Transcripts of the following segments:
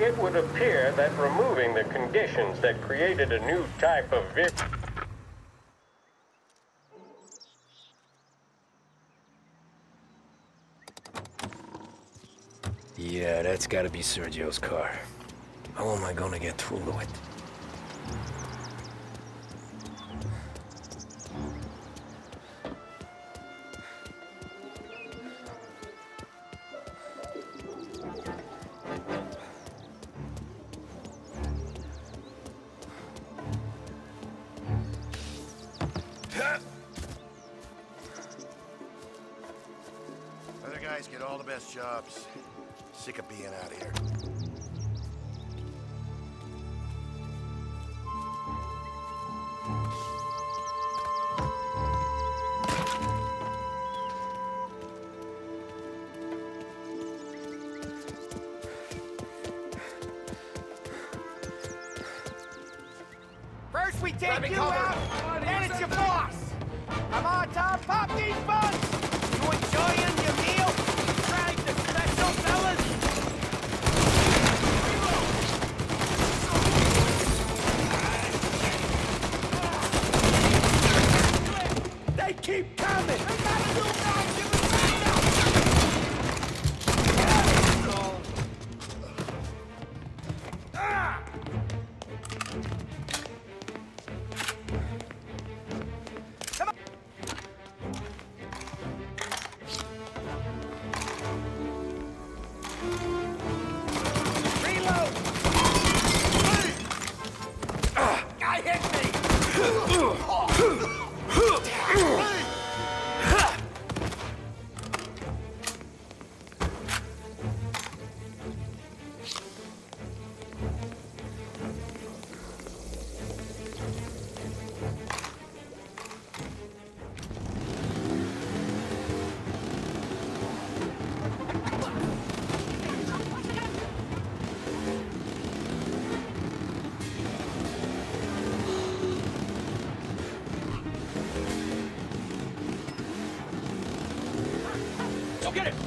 it would appear that removing the conditions that created a new type of vehicle... Yeah, that's gotta be Sergio's car. How am I gonna get through to it? get all the best jobs. Sick of being out here. damage! Get it!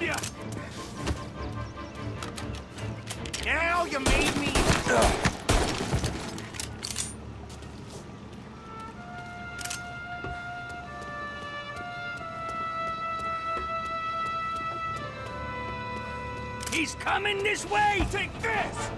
on you! Now you made me... He's coming this way! Take this!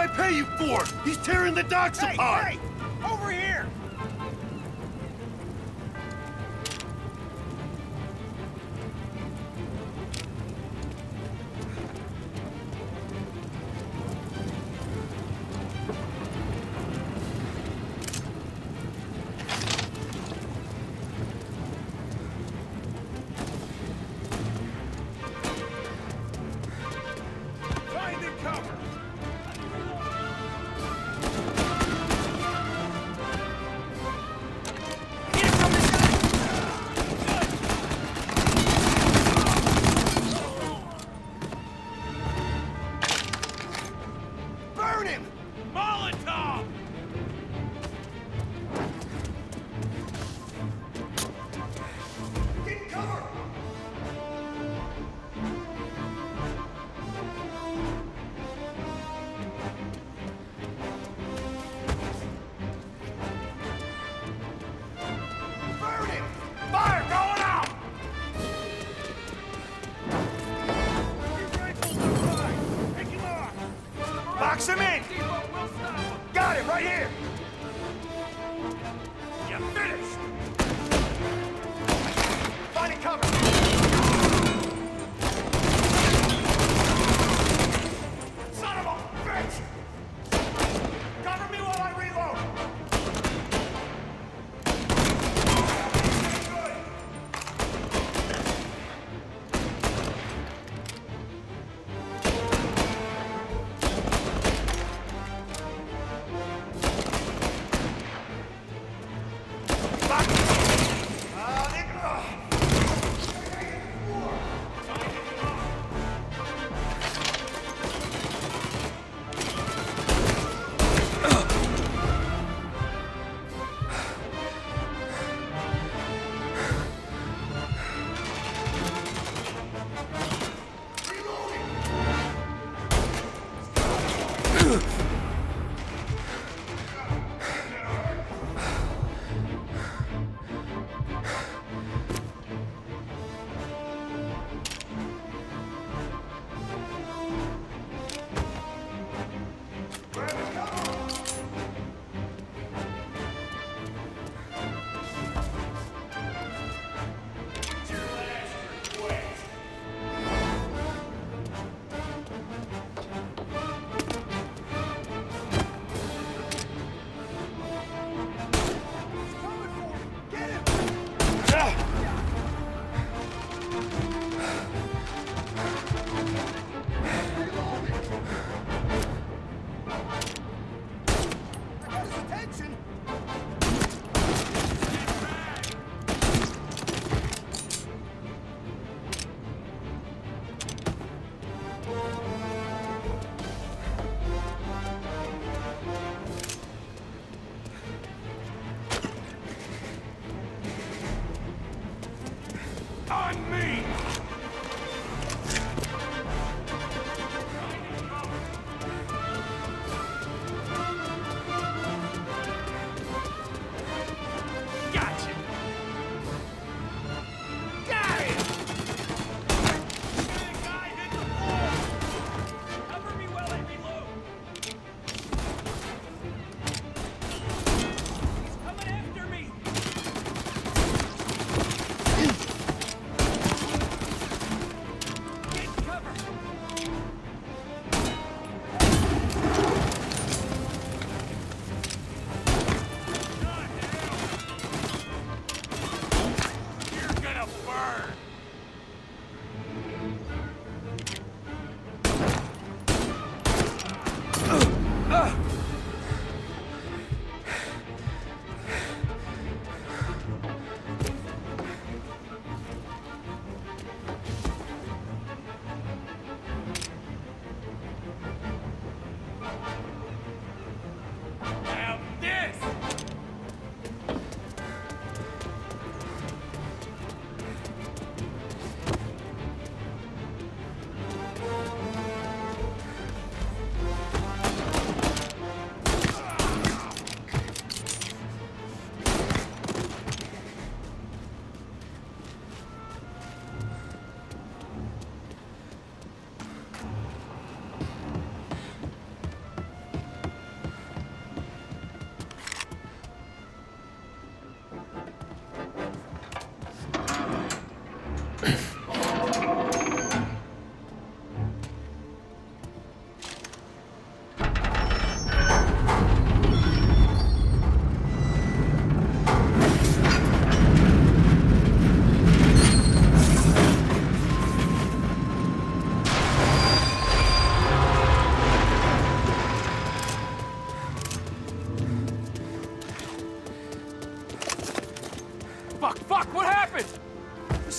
I pay you for? He's tearing the docks hey, apart! Hey.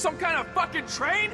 some kind of fucking train?